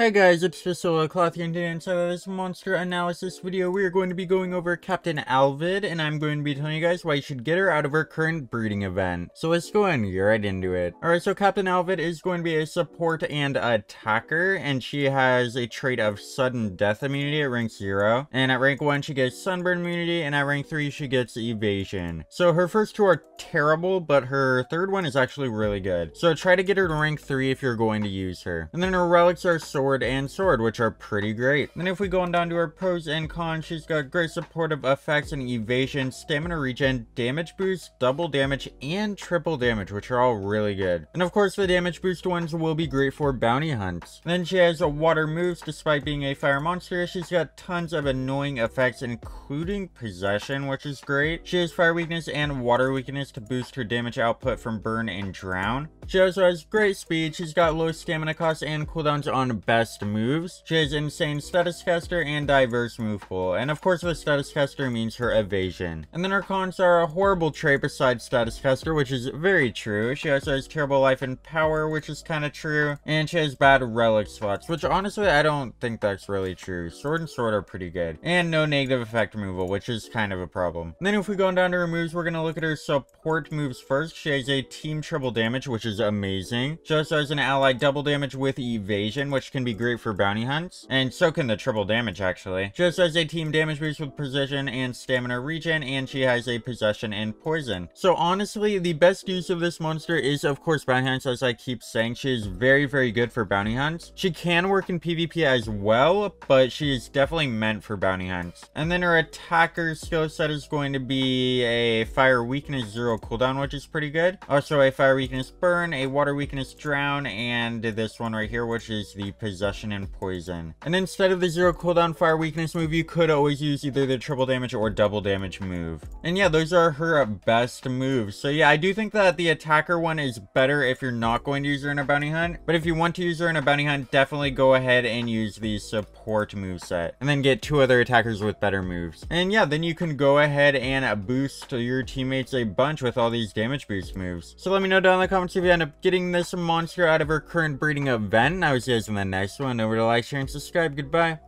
Hey guys, it's Disloyal Cloth here, and today inside this monster analysis video, we are going to be going over Captain Alvid, and I'm going to be telling you guys why you should get her out of her current breeding event. So let's go and get right into it. Alright, so Captain Alvid is going to be a support and attacker, and she has a trait of sudden death immunity at rank 0. And at rank 1, she gets sunburn immunity, and at rank 3, she gets evasion. So her first two are terrible, but her third one is actually really good. So try to get her to rank 3 if you're going to use her. And then her relics are sword and sword, which are pretty great. Then if we go on down to her pros and cons, she's got great supportive effects and evasion, stamina regen, damage boost, double damage, and triple damage, which are all really good. And of course, the damage boost ones will be great for bounty hunts. Then she has a water moves, despite being a fire monster. She's got tons of annoying effects, including possession, which is great. She has fire weakness and water weakness to boost her damage output from burn and drown. She also has great speed. She's got low stamina costs and cooldowns on best moves. She has insane status caster and diverse move pool. And of course the status caster means her evasion. And then her cons are a horrible trait besides status caster, which is very true. She also has terrible life and power, which is kind of true. And she has bad relic slots, which honestly I don't think that's really true. Sword and sword are pretty good. And no negative effect removal, which is kind of a problem. And then if we go on down to her moves, we're going to look at her support moves first. She has a team triple damage, which is amazing. She also has an ally double damage with evasion, which can be be great for bounty hunts, and so can the triple damage actually. Just has a team damage boost with precision and stamina regen, and she has a possession and poison. So honestly, the best use of this monster is of course bounty hunts, as I keep saying. She is very, very good for bounty hunts. She can work in PvP as well, but she is definitely meant for bounty hunts. And then her attacker skill set is going to be a fire weakness zero cooldown, which is pretty good. Also a fire weakness burn, a water weakness drown, and this one right here, which is the possession possession and poison. And instead of the zero cooldown fire weakness move, you could always use either the triple damage or double damage move. And yeah, those are her best moves. So yeah, I do think that the attacker one is better if you're not going to use her in a bounty hunt. But if you want to use her in a bounty hunt, definitely go ahead and use the support move set. And then get two other attackers with better moves. And yeah, then you can go ahead and boost your teammates a bunch with all these damage boost moves. So let me know down in the comments if you end up getting this monster out of her current breeding event. I will see you guys in the next one. Over to like, share, and subscribe. Goodbye.